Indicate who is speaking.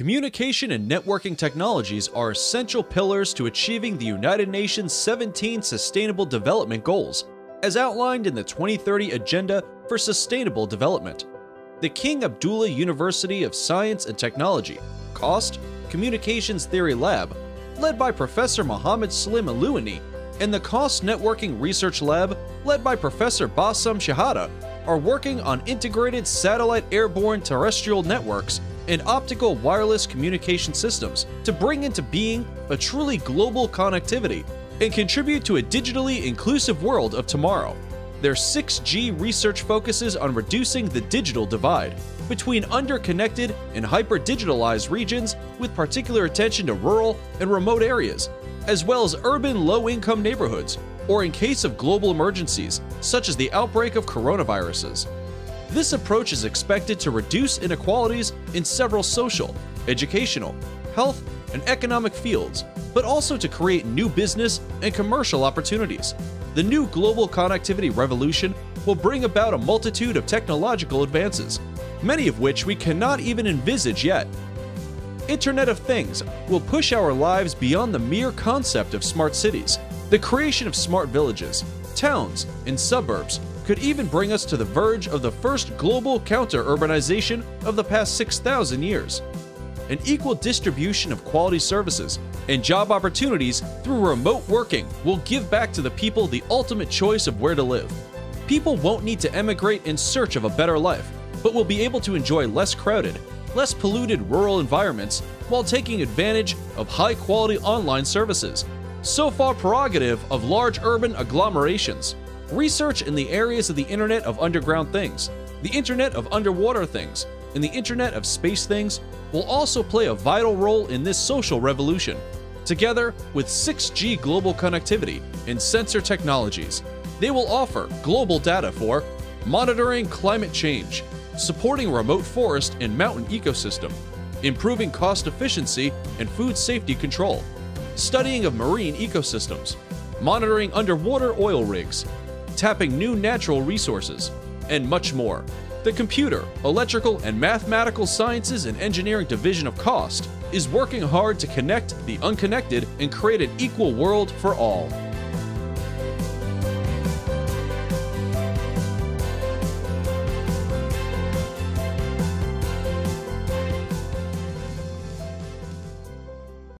Speaker 1: Communication and networking technologies are essential pillars to achieving the United Nations 17 Sustainable Development Goals, as outlined in the 2030 Agenda for Sustainable Development. The King Abdullah University of Science and Technology, KAUST, Communications Theory Lab, led by Professor Mohamed-Slim Alouini, and the KAUST Networking Research Lab, led by Professor Basem Shihada, are working on integrated satellite airborne terrestrial networks and optical wireless communication systems to bring into being a truly global connectivity and contribute to a digitally inclusive world of tomorrow. Their 6G research focuses on reducing the digital divide between underconnected and hyper-digitalized regions with particular attention to rural and remote areas, as well as urban low-income neighborhoods, or in case of global emergencies, such as the outbreak of coronaviruses. This approach is expected to reduce inequalities in several social, educational, health, and economic fields, but also to create new business and commercial opportunities. The new global connectivity revolution will bring about a multitude of technological advances, many of which we cannot even envisage yet. Internet of Things will push our lives beyond the mere concept of smart cities. The creation of smart villages, towns, and suburbs could even bring us to the verge of the first global counter-urbanization of the past 6,000 years. An equal distribution of quality services and job opportunities through remote working will give back to the people the ultimate choice of where to live. People won't need to emigrate in search of a better life, but will be able to enjoy less crowded, less polluted rural environments while taking advantage of high-quality online services, so far prerogative of large urban agglomerations. Research in the areas of the Internet of Underground Things, the Internet of Underwater Things, and the Internet of Space Things will also play a vital role in this social revolution. Together with 6G global connectivity and sensor technologies, they will offer global data for monitoring climate change, supporting remote forest and mountain ecosystem, improving cost efficiency and food safety control, studying of marine ecosystems, monitoring underwater oil rigs, tapping new natural resources, and much more. The Computer, Electrical, and Mathematical Sciences and Engineering Division of KAUST is working hard to connect the unconnected and create an equal world for all.